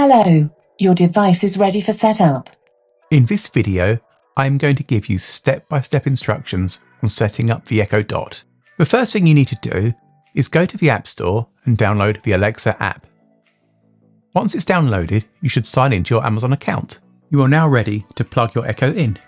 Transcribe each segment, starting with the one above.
Hello, your device is ready for setup. In this video, I am going to give you step-by-step instructions on setting up the Echo Dot. The first thing you need to do is go to the App Store and download the Alexa app. Once it's downloaded, you should sign into your Amazon account. You are now ready to plug your Echo in.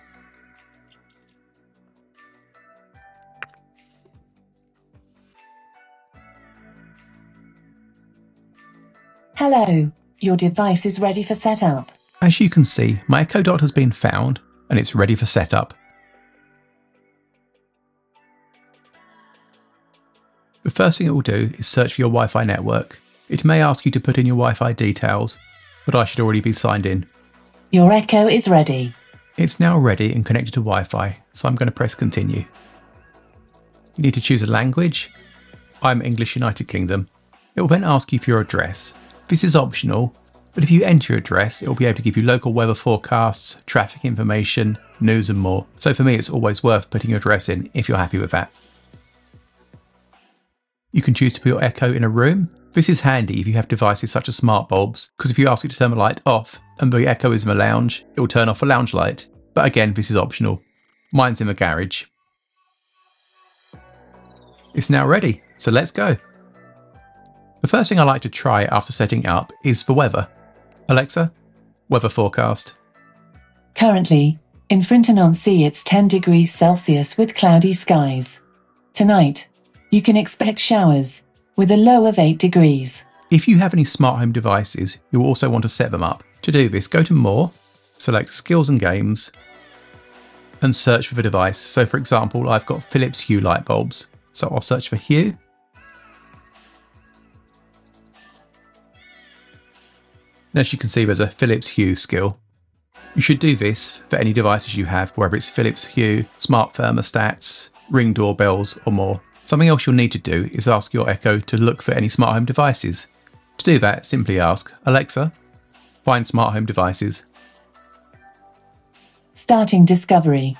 Hello, your device is ready for setup. As you can see, my Echo Dot has been found and it's ready for setup. The first thing it will do is search for your Wi-Fi network. It may ask you to put in your Wi-Fi details, but I should already be signed in. Your Echo is ready. It's now ready and connected to Wi-Fi, so I'm going to press continue. You need to choose a language. I'm English United Kingdom. It will then ask you for your address. This is optional, but if you enter your address, it will be able to give you local weather forecasts, traffic information, news and more. So for me, it's always worth putting your address in if you're happy with that. You can choose to put your Echo in a room. This is handy if you have devices such as smart bulbs, because if you ask it to turn the light off and the Echo is in the lounge, it will turn off the lounge light. But again, this is optional. Mine's in the garage. It's now ready, so let's go. The first thing I like to try after setting up is the weather. Alexa, weather forecast. Currently, in Frinton-on-Sea it's 10 degrees Celsius with cloudy skies. Tonight, you can expect showers, with a low of 8 degrees. If you have any smart home devices, you'll also want to set them up. To do this, go to More, select Skills and Games, and search for the device. So for example, I've got Philips Hue light bulbs. So I'll search for Hue. As you can see, there's a Philips Hue skill. You should do this for any devices you have, whether it's Philips Hue, smart thermostats, ring doorbells, or more. Something else you'll need to do is ask your Echo to look for any smart home devices. To do that, simply ask, Alexa, find smart home devices. Starting discovery.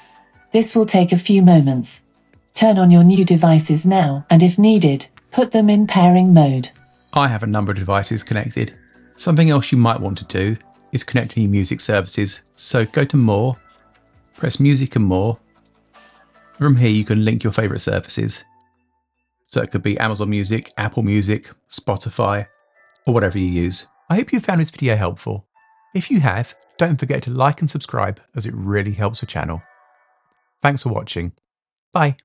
This will take a few moments. Turn on your new devices now, and if needed, put them in pairing mode. I have a number of devices connected. Something else you might want to do is connect any music services. So go to More, press Music and More. From here, you can link your favourite services. So it could be Amazon Music, Apple Music, Spotify, or whatever you use. I hope you found this video helpful. If you have, don't forget to like and subscribe as it really helps the channel. Thanks for watching. Bye.